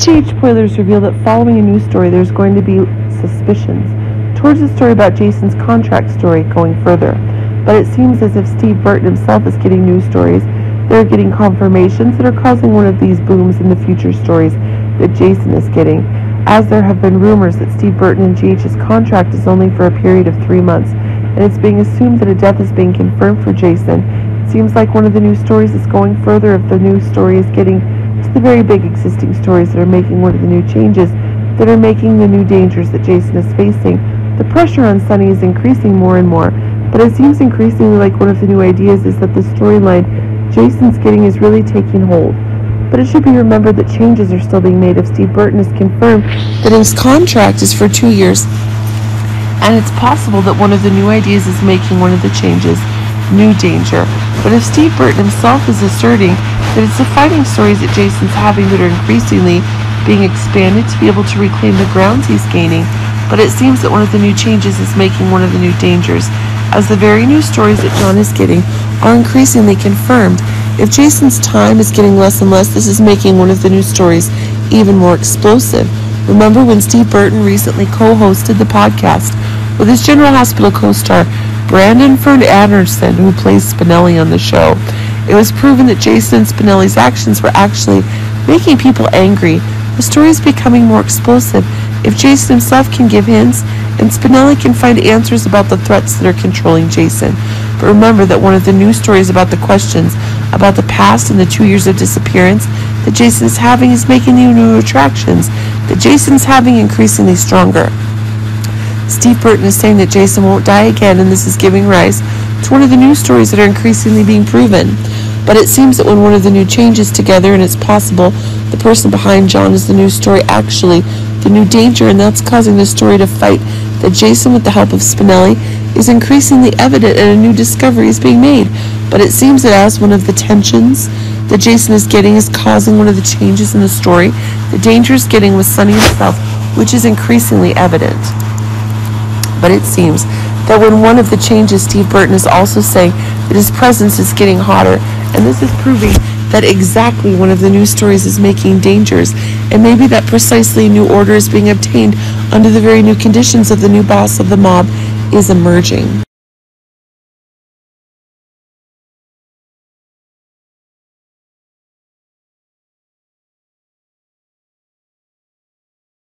SGH spoilers reveal that following a news story, there's going to be suspicions towards the story about Jason's contract story going further. But it seems as if Steve Burton himself is getting news stories. They're getting confirmations that are causing one of these booms in the future stories that Jason is getting, as there have been rumors that Steve Burton and GH's contract is only for a period of three months, and it's being assumed that a death is being confirmed for Jason. It seems like one of the news stories is going further if the news story is getting the very big existing stories that are making one of the new changes that are making the new dangers that Jason is facing. The pressure on Sonny is increasing more and more, but it seems increasingly like one of the new ideas is that the storyline Jason's getting is really taking hold. But it should be remembered that changes are still being made if Steve Burton has confirmed that his contract is for two years. And it's possible that one of the new ideas is making one of the changes new danger. But if Steve Burton himself is asserting that it's the fighting stories that Jason's having that are increasingly being expanded to be able to reclaim the grounds he's gaining, but it seems that one of the new changes is making one of the new dangers, as the very new stories that John is getting are increasingly confirmed. If Jason's time is getting less and less, this is making one of the new stories even more explosive. Remember when Steve Burton recently co-hosted the podcast with his General Hospital co-star Brandon Fern Anderson, who plays Spinelli on the show. It was proven that Jason and Spinelli's actions were actually making people angry. The story is becoming more explosive. If Jason himself can give hints, and Spinelli can find answers about the threats that are controlling Jason. But remember that one of the news stories about the questions about the past and the two years of disappearance that Jason is having is making new new attractions that Jason's having increasingly stronger. Steve Burton is saying that Jason won't die again, and this is giving rise to one of the news stories that are increasingly being proven. But it seems that when one of the new changes together, and it's possible the person behind John is the new story actually the new danger, and that's causing the story to fight that Jason, with the help of Spinelli, is increasingly evident and a new discovery is being made. But it seems that as one of the tensions that Jason is getting is causing one of the changes in the story, the danger is getting with Sonny himself, which is increasingly evident. But it seems that when one of the changes, Steve Burton is also saying that his presence is getting hotter, and this is proving that exactly one of the news stories is making dangers, and maybe that precisely new order is being obtained under the very new conditions of the new boss of the mob is emerging.